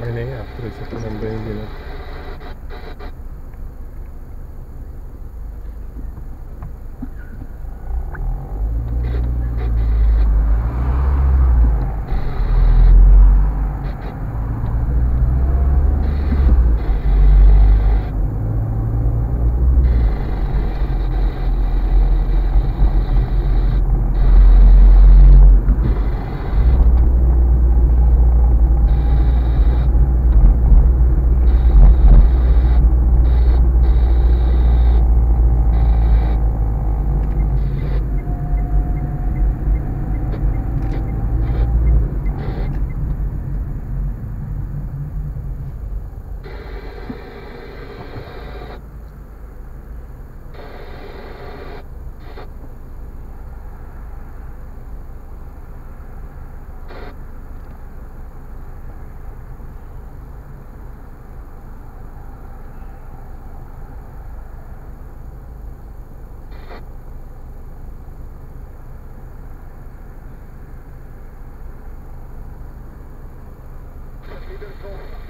मैंने आपको reception number ही दिया। going to call it.